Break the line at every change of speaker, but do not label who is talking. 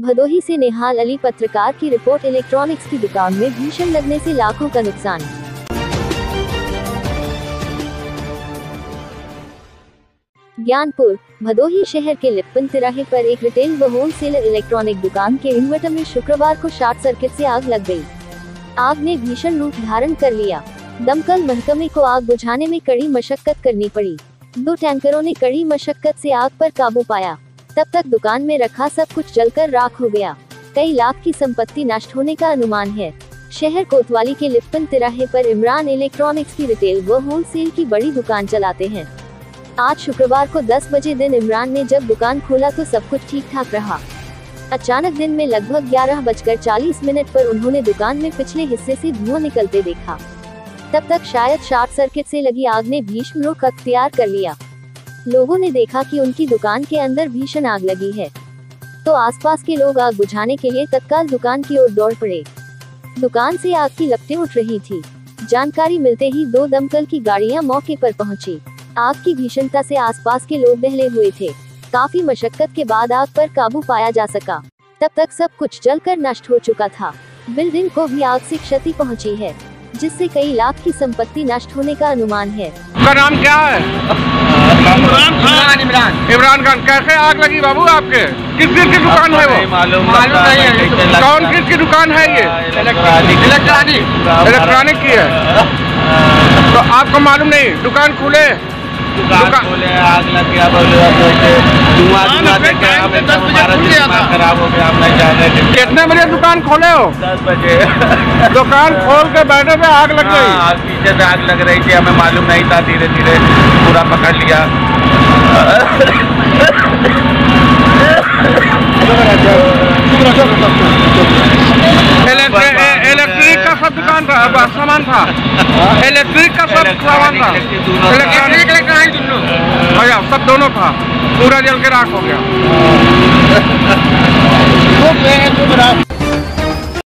भदोही से नेहाल अली पत्रकार की रिपोर्ट इलेक्ट्रॉनिक्स की दुकान में भीषण लगने से लाखों का नुकसान। ज्ञानपुर, भदोही शहर के लिप्पन तिराहे पर एक रिटेल व होलसेलर इलेक्ट्रॉनिक दुकान के इन्वर्टर में शुक्रवार को शॉर्ट सर्किट से आग लग गई। आग ने भीषण रूप धारण कर लिया। दमकल महकमे को आग बुझाने में कड़ी मशक्कत करनी पड़ी। दो टैंकरों ने कड़ी मशक्कत से आग पर काबू पाया। तब तक दुकान में रखा सब कुछ जलकर राख हो गया। कई लाख की संपत्ति नष्ट होने का अनुमान है। शहर कोतवाली के लिप्टन तिराहे पर इमरान इलेक्ट्रॉनिक्स की रिटेल व होलसेल की बड़ी दुकान चलाते हैं। आज शुक्रवार को 10 बजे दिन इमरान ने जब दुकान खोला तो सब कुछ ठीक ठाक रहा। अचानक दिन में लगभग ग्यारह बजकर चालीस मिनट पर उन्होंने दुकान में पिछले हिस्से से धुआँ निकलते देखा। तब तक शायद शॉर्ट सर्किट से लगी आग ने भीषण रुख अख्तियार कर लिया। लोगों ने देखा कि उनकी दुकान के अंदर भीषण आग लगी है। तो आसपास के लोग आग बुझाने के लिए तत्काल दुकान की ओर दौड़ पड़े। दुकान से आग की लपटें उठ रही थी। जानकारी मिलते ही दो दमकल की गाड़ियाँ मौके पर पहुँची। आग की भीषणता से आसपास के लोग बहले हुए थे। काफ़ी मशक्कत के बाद आग पर काबू पाया जा सका। तब तक सब कुछ जलकर नष्ट हो चुका था। बिल्डिंग को भी आग से क्षति पहुँची है। जिससे कई लाख की संपत्ति नष्ट होने का अनुमान है।
आपका नाम क्या है?
इमरान खान। इमरान
इमरान। खान कैसे आग लगी बाबू आपके? किस चीज़ की दुकान है वो?
मालूम
नहीं है।
कौन किस की दुकान है ये?
इलेक्ट्रॉनिक।
इलेक्ट्रॉनिक?
इलेक्ट्रॉनिक की है। तो आपको मालूम नहीं? दुकान खुले?
दुकान खोले आग लग गया बोले धुआँ
हाँ,
धुआँ
नब्बे
देख के
टाइम
हम
पे
एकदम हमारा दिमाग खराब हो गया हम नहीं जान
कितने बजे दुकान खोले हो?
दस बजे।
दुकान खोल के बैठे थे आग लग गई।
हाँ, पीछे से आग लग रही थी हमें मालूम नहीं था धीरे धीरे पूरा पकड़ लिया।
इलेक्ट्रिक इलेक्ट्रिक का सब दुकान था सामान था। इलेक्ट्रिक का सब सामान था।
इलेक्ट्रॉनिक, दोनों था।
इलेक्ट्रॉनिक
इलेक्ट्रॉनिक दोनों
अच्छा सब दोनों था। पूरा जल के राख हो गया।